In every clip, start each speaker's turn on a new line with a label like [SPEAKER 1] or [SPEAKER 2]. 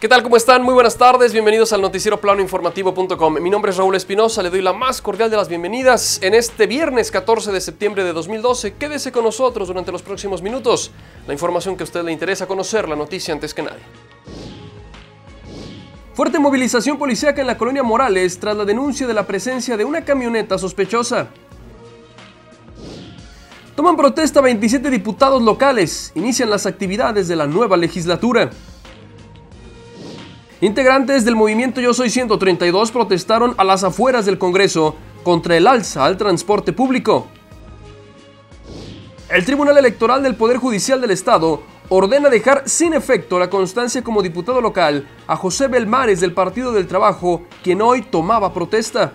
[SPEAKER 1] ¿Qué tal? ¿Cómo están? Muy buenas tardes, bienvenidos al noticiero planoinformativo.com. Mi nombre es Raúl Espinosa, le doy la más cordial de las bienvenidas en este viernes 14 de septiembre de 2012. Quédese con nosotros durante los próximos minutos. La información que a usted le interesa conocer, la noticia antes que nadie. Fuerte movilización policíaca en la colonia Morales tras la denuncia de la presencia de una camioneta sospechosa. Toman protesta 27 diputados locales. Inician las actividades de la nueva legislatura. Integrantes del movimiento Yo Soy 132 protestaron a las afueras del Congreso contra el alza al transporte público. El Tribunal Electoral del Poder Judicial del Estado ordena dejar sin efecto la constancia como diputado local a José Belmares del Partido del Trabajo, quien hoy tomaba protesta.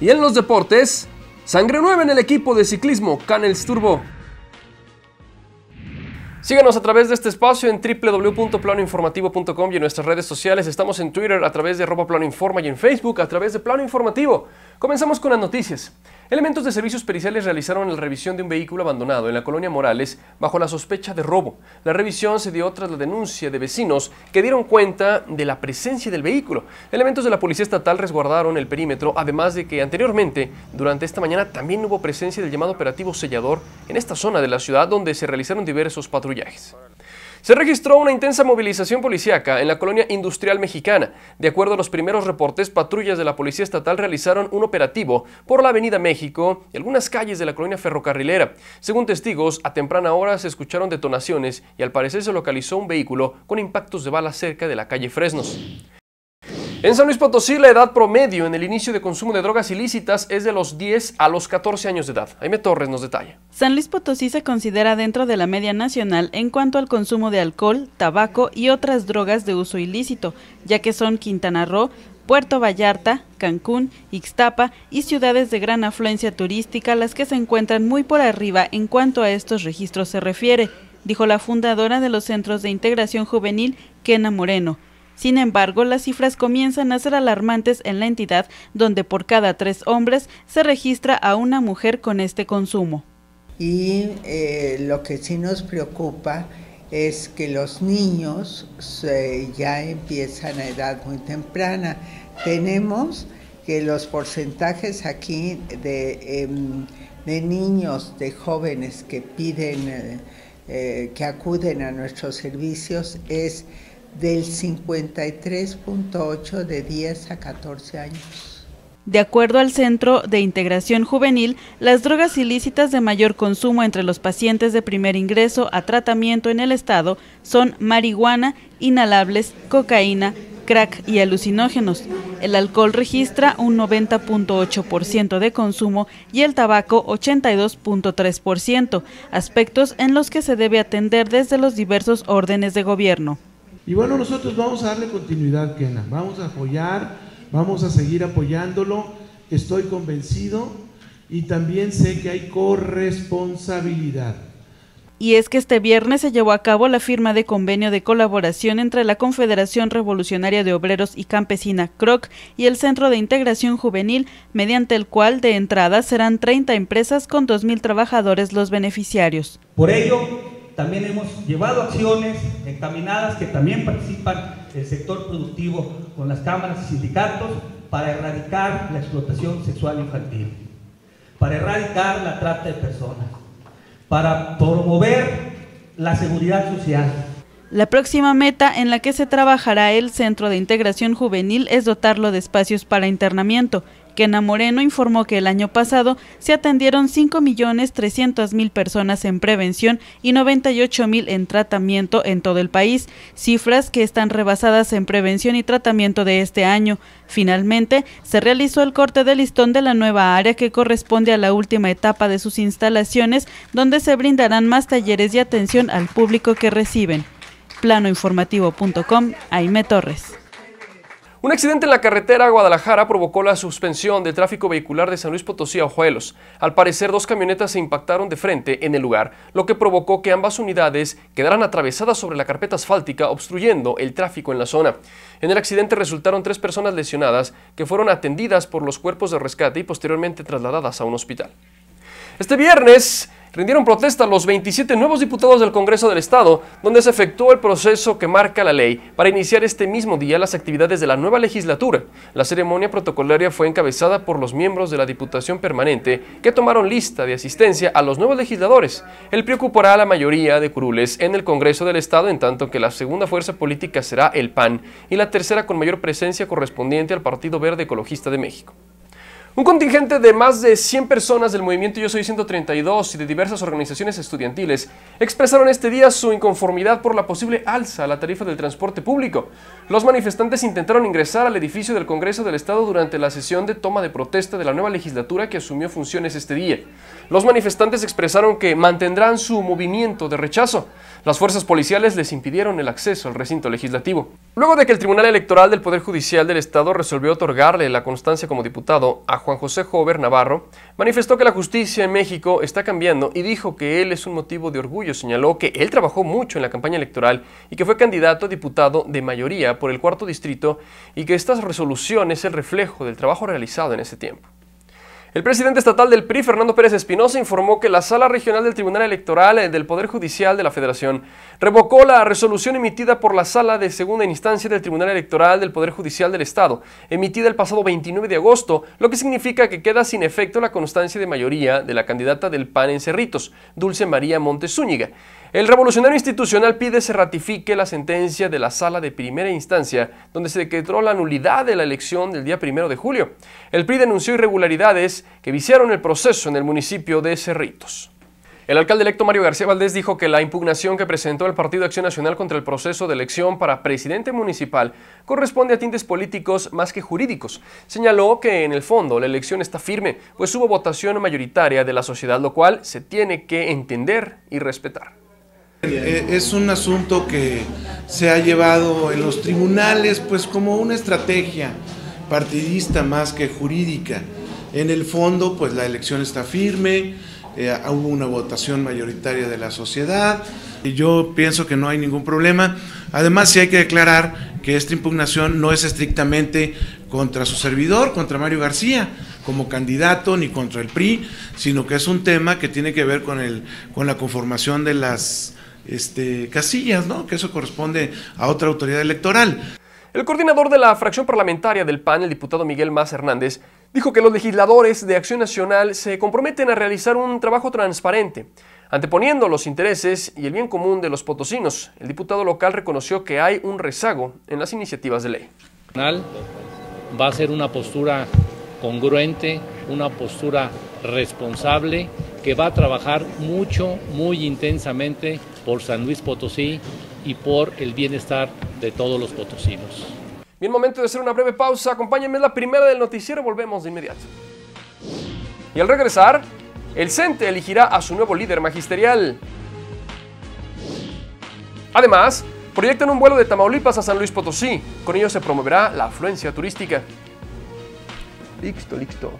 [SPEAKER 1] Y en los deportes, sangre nueva en el equipo de ciclismo Canels Turbo. Síganos a través de este espacio en www.planoinformativo.com y en nuestras redes sociales. Estamos en Twitter a través de arroba Plano Informa y en Facebook a través de Plano Informativo. Comenzamos con las noticias. Elementos de servicios periciales realizaron la revisión de un vehículo abandonado en la colonia Morales bajo la sospecha de robo. La revisión se dio tras la denuncia de vecinos que dieron cuenta de la presencia del vehículo. Elementos de la Policía Estatal resguardaron el perímetro, además de que anteriormente, durante esta mañana, también hubo presencia del llamado operativo sellador en esta zona de la ciudad donde se realizaron diversos patrullajes. Se registró una intensa movilización policíaca en la colonia industrial mexicana. De acuerdo a los primeros reportes, patrullas de la Policía Estatal realizaron un operativo por la Avenida México y algunas calles de la colonia ferrocarrilera. Según testigos, a temprana hora se escucharon detonaciones y al parecer se localizó un vehículo con impactos de bala cerca de la calle Fresnos. En San Luis Potosí, la edad promedio en el inicio de consumo de drogas ilícitas es de los 10 a los 14 años de edad. Jaime Torres nos detalla.
[SPEAKER 2] San Luis Potosí se considera dentro de la media nacional en cuanto al consumo de alcohol, tabaco y otras drogas de uso ilícito, ya que son Quintana Roo, Puerto Vallarta, Cancún, Ixtapa y ciudades de gran afluencia turística las que se encuentran muy por arriba en cuanto a estos registros se refiere, dijo la fundadora de los Centros de Integración Juvenil, Kena Moreno. Sin embargo, las cifras comienzan a ser alarmantes en la entidad, donde por cada tres hombres se registra a una mujer con este consumo.
[SPEAKER 3] Y eh, lo que sí nos preocupa es que los niños ya empiezan a edad muy temprana. Tenemos que los porcentajes aquí de, em, niños, de jóvenes que piden, eh, eh, que acuden a nuestros servicios es del 53.8 de 10 a 14 años.
[SPEAKER 2] De acuerdo al Centro de Integración Juvenil, las drogas ilícitas de mayor consumo entre los pacientes de primer ingreso a tratamiento en el Estado son marihuana, inhalables, cocaína, crack y alucinógenos. El alcohol registra un 90.8% de consumo y el tabaco 82.3%, aspectos en los que se debe atender desde los diversos órdenes de gobierno.
[SPEAKER 4] Y bueno, nosotros vamos a darle continuidad, Kena. Vamos a apoyar, vamos a seguir apoyándolo. Estoy convencido y también sé que hay corresponsabilidad.
[SPEAKER 2] Y es que este viernes se llevó a cabo la firma de convenio de colaboración entre la Confederación Revolucionaria de Obreros y Campesina CROC y el Centro de Integración Juvenil, mediante el cual de entrada serán 30 empresas con 2.000 trabajadores los beneficiarios.
[SPEAKER 5] Por ello, también hemos llevado acciones encaminadas que también participan el sector productivo con las cámaras y sindicatos para erradicar la explotación sexual infantil, para erradicar la trata de personas, para promover la seguridad social.
[SPEAKER 2] La próxima meta en la que se trabajará el Centro de Integración Juvenil es dotarlo de espacios para internamiento, Kena Moreno informó que el año pasado se atendieron 5.300.000 personas en prevención y 98.000 en tratamiento en todo el país, cifras que están rebasadas en prevención y tratamiento de este año. Finalmente, se realizó el corte de listón de la nueva área que corresponde a la última etapa de sus instalaciones, donde se brindarán más talleres y atención al público que reciben. Planoinformativo.com, Aime Torres.
[SPEAKER 1] Un accidente en la carretera Guadalajara provocó la suspensión del tráfico vehicular de San Luis Potosí a Ojuelos. Al parecer, dos camionetas se impactaron de frente en el lugar, lo que provocó que ambas unidades quedaran atravesadas sobre la carpeta asfáltica, obstruyendo el tráfico en la zona. En el accidente resultaron tres personas lesionadas que fueron atendidas por los cuerpos de rescate y posteriormente trasladadas a un hospital. Este viernes, rindieron protesta los 27 nuevos diputados del Congreso del Estado, donde se efectuó el proceso que marca la ley para iniciar este mismo día las actividades de la nueva legislatura. La ceremonia protocolaria fue encabezada por los miembros de la Diputación Permanente que tomaron lista de asistencia a los nuevos legisladores. El PRI ocupará la mayoría de curules en el Congreso del Estado, en tanto que la segunda fuerza política será el PAN y la tercera con mayor presencia correspondiente al Partido Verde Ecologista de México. Un contingente de más de 100 personas del movimiento Yo Soy 132 y de diversas organizaciones estudiantiles expresaron este día su inconformidad por la posible alza a la tarifa del transporte público. Los manifestantes intentaron ingresar al edificio del Congreso del Estado durante la sesión de toma de protesta de la nueva legislatura que asumió funciones este día. Los manifestantes expresaron que mantendrán su movimiento de rechazo. Las fuerzas policiales les impidieron el acceso al recinto legislativo. Luego de que el Tribunal Electoral del Poder Judicial del Estado resolvió otorgarle la constancia como diputado a Juan José Jover Navarro, manifestó que la justicia en México está cambiando y dijo que él es un motivo de orgullo. Señaló que él trabajó mucho en la campaña electoral y que fue candidato a diputado de mayoría por el cuarto distrito y que esta resolución es el reflejo del trabajo realizado en ese tiempo. El presidente estatal del PRI, Fernando Pérez Espinosa, informó que la Sala Regional del Tribunal Electoral del Poder Judicial de la Federación revocó la resolución emitida por la Sala de Segunda Instancia del Tribunal Electoral del Poder Judicial del Estado, emitida el pasado 29 de agosto, lo que significa que queda sin efecto la constancia de mayoría de la candidata del PAN en Cerritos, Dulce María Montes Zúñiga. El revolucionario institucional pide se ratifique la sentencia de la sala de primera instancia, donde se decretó la nulidad de la elección del día primero de julio. El PRI denunció irregularidades que viciaron el proceso en el municipio de Cerritos. El alcalde electo Mario García Valdés dijo que la impugnación que presentó el Partido Acción Nacional contra el proceso de elección para presidente municipal corresponde a tintes políticos más que jurídicos. Señaló que en el fondo la elección está firme, pues hubo votación mayoritaria de la sociedad, lo cual se tiene que entender y respetar.
[SPEAKER 4] Eh, es un asunto que se ha llevado en los tribunales pues como una estrategia partidista más que jurídica. En el fondo pues la elección está firme, eh, hubo una votación mayoritaria de la sociedad y yo pienso que no hay ningún problema. Además sí hay que declarar que esta impugnación no es estrictamente contra su servidor, contra Mario García, como candidato, ni contra el PRI, sino que es un tema que tiene que ver con, el, con la conformación de las este, casillas, ¿no? Que eso corresponde a otra autoridad electoral.
[SPEAKER 1] El coordinador de la fracción parlamentaria del PAN, el diputado Miguel Más Hernández, dijo que los legisladores de Acción Nacional se comprometen a realizar un trabajo transparente, anteponiendo los intereses y el bien común de los potosinos. El diputado local reconoció que hay un rezago en las iniciativas de ley.
[SPEAKER 6] Va a ser una postura congruente, una postura responsable, que va a trabajar mucho, muy intensamente por San Luis Potosí y por el bienestar de todos los potosinos.
[SPEAKER 1] Bien, momento de hacer una breve pausa. Acompáñenme en la primera del noticiero. Volvemos de inmediato. Y al regresar, el CENTE elegirá a su nuevo líder magisterial. Además, proyectan un vuelo de Tamaulipas a San Luis Potosí. Con ello se promoverá la afluencia turística. Listo, listo.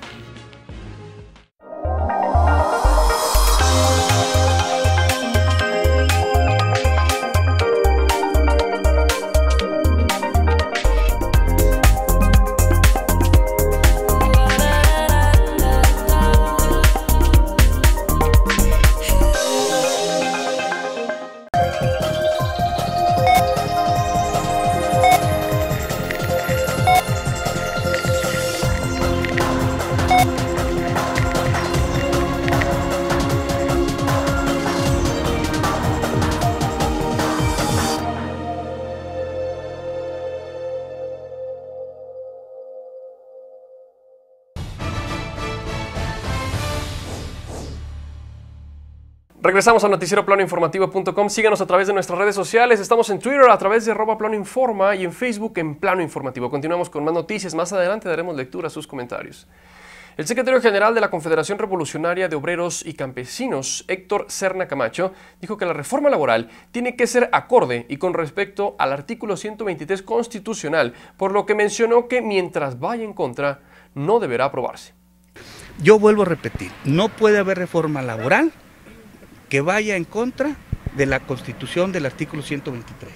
[SPEAKER 1] Regresamos al noticiero planoinformativo.com. Síganos a través de nuestras redes sociales. Estamos en Twitter a través de arroba plano informa y en Facebook en plano informativo. Continuamos con más noticias. Más adelante daremos lectura a sus comentarios. El secretario general de la Confederación Revolucionaria de Obreros y Campesinos, Héctor Serna Camacho, dijo que la reforma laboral tiene que ser acorde y con respecto al artículo 123 constitucional, por lo que mencionó que mientras vaya en contra, no deberá aprobarse.
[SPEAKER 7] Yo vuelvo a repetir, no puede haber reforma laboral que vaya en contra de la Constitución del artículo 123.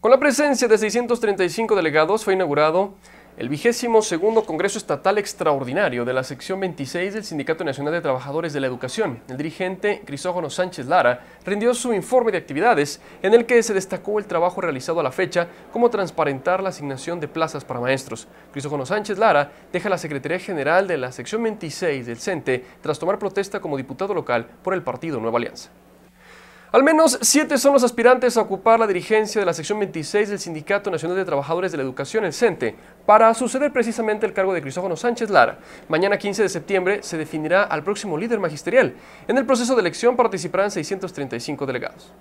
[SPEAKER 1] Con la presencia de 635 delegados fue inaugurado el vigésimo segundo Congreso Estatal Extraordinario de la sección 26 del Sindicato Nacional de Trabajadores de la Educación. El dirigente Crisógono Sánchez Lara rindió su informe de actividades en el que se destacó el trabajo realizado a la fecha como transparentar la asignación de plazas para maestros. Crisógono Sánchez Lara deja la Secretaría General de la sección 26 del CENTE tras tomar protesta como diputado local por el partido Nueva Alianza. Al menos siete son los aspirantes a ocupar la dirigencia de la sección 26 del Sindicato Nacional de Trabajadores de la Educación, el CENTE, para suceder precisamente el cargo de Crisógono Sánchez Lara. Mañana 15 de septiembre se definirá al próximo líder magisterial. En el proceso de elección participarán 635 delegados.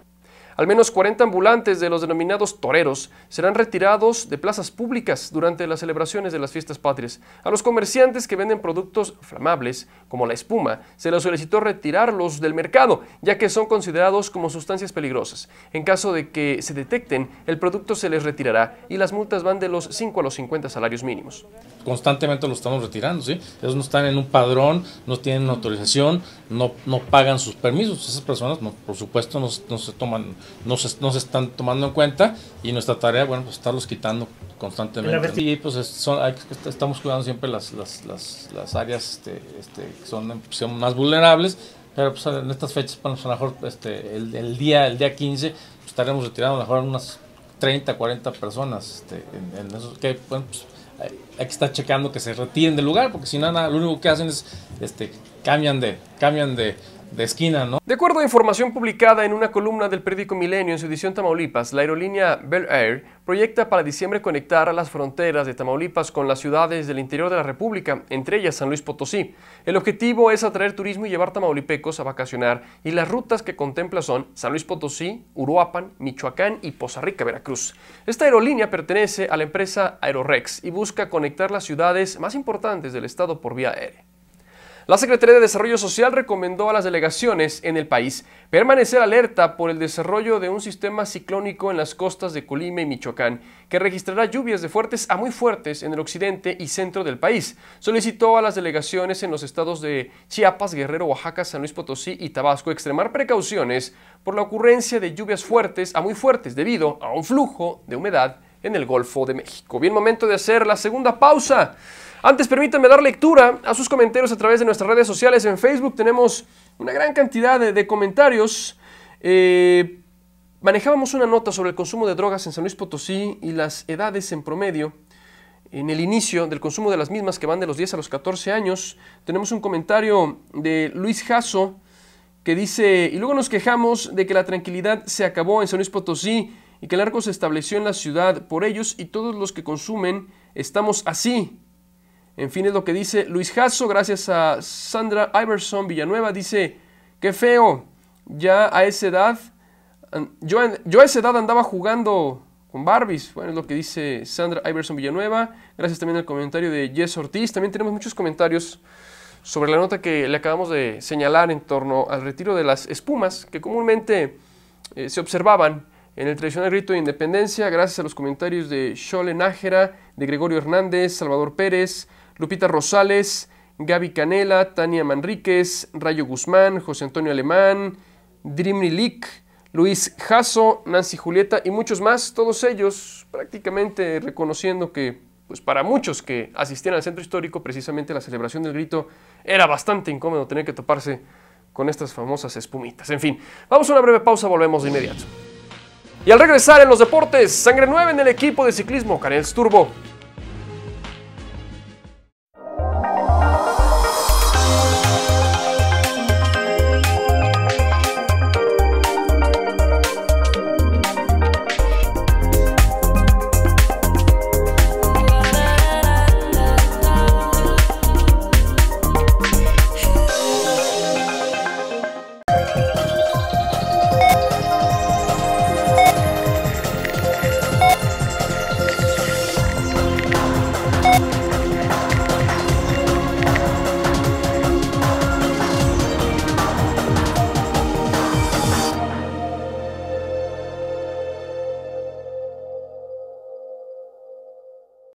[SPEAKER 1] Al menos 40 ambulantes de los denominados toreros serán retirados de plazas públicas durante las celebraciones de las fiestas patrias. A los comerciantes que venden productos flamables, como la espuma, se les solicitó retirarlos del mercado, ya que son considerados como sustancias peligrosas. En caso de que se detecten, el producto se les retirará y las multas van de los 5 a los 50 salarios mínimos.
[SPEAKER 8] Constantemente los estamos retirando, ¿sí? Ellos no están en un padrón, no tienen autorización, no, no pagan sus permisos. Esas personas, por supuesto, no se toman no se, no se están tomando en cuenta y nuestra tarea, bueno, pues estarlos quitando constantemente. Sí, pues son, estamos cuidando siempre las, las, las, las áreas este, este, que son, son, más vulnerables, pero pues en estas fechas, bueno, pues a lo mejor este, el, el, día, el día 15 pues estaremos retirando a lo mejor unas 30, 40 personas este, en, en esos, que bueno, pues, hay que estar checando que se retiren del lugar, porque si no, nada, lo único que hacen es este, cambian de, cambian de, de
[SPEAKER 1] acuerdo a información publicada en una columna del periódico Milenio en su edición Tamaulipas, la aerolínea Bel Air proyecta para diciembre conectar las fronteras de Tamaulipas con las ciudades del interior de la República, entre ellas San Luis Potosí. El objetivo es atraer turismo y llevar tamaulipecos a vacacionar y las rutas que contempla son San Luis Potosí, Uruapan, Michoacán y Poza Rica, Veracruz. Esta aerolínea pertenece a la empresa Aerorex y busca conectar las ciudades más importantes del estado por vía aérea. La Secretaría de Desarrollo Social recomendó a las delegaciones en el país permanecer alerta por el desarrollo de un sistema ciclónico en las costas de Colima y Michoacán, que registrará lluvias de fuertes a muy fuertes en el occidente y centro del país. Solicitó a las delegaciones en los estados de Chiapas, Guerrero, Oaxaca, San Luis Potosí y Tabasco extremar precauciones por la ocurrencia de lluvias fuertes a muy fuertes debido a un flujo de humedad en el Golfo de México. Bien momento de hacer la segunda pausa. Antes permítanme dar lectura a sus comentarios a través de nuestras redes sociales. En Facebook tenemos una gran cantidad de, comentarios. Eh, manejábamos una nota sobre el consumo de drogas en San Luis Potosí y las edades en promedio. En el inicio del consumo de las mismas que van de los 10 a los 14 años, tenemos un comentario de Luis Jasso que dice, y luego nos quejamos de que la tranquilidad se acabó en San Luis Potosí y que el arco se estableció en la ciudad por ellos y todos los que consumen estamos así. En fin, es lo que dice Luis Jasso, gracias a Sandra Iverson Villanueva. Dice, qué feo, ya a esa edad, yo, a esa edad andaba jugando con Barbies. Bueno, es lo que dice Sandra Iverson Villanueva. Gracias también al comentario de Jess Ortiz. También tenemos muchos comentarios sobre la nota que le acabamos de señalar en torno al retiro de las espumas que comúnmente eh, se observaban en el tradicional grito de independencia, gracias a los comentarios de Shole Nájera, de Gregorio Hernández, Salvador Pérez, Lupita Rosales, Gaby Canela, Tania Manríquez, Rayo Guzmán, José Antonio Alemán, Drimni Lick, Luis Jasso, Nancy Julieta y muchos más, todos ellos prácticamente reconociendo que pues para muchos que asistían al centro histórico, precisamente la celebración del grito era bastante incómodo tener que toparse con estas famosas espumitas. En fin, vamos a una breve pausa, volvemos de inmediato. Y al regresar en los deportes, sangre nueva en el equipo de ciclismo Canels Turbo.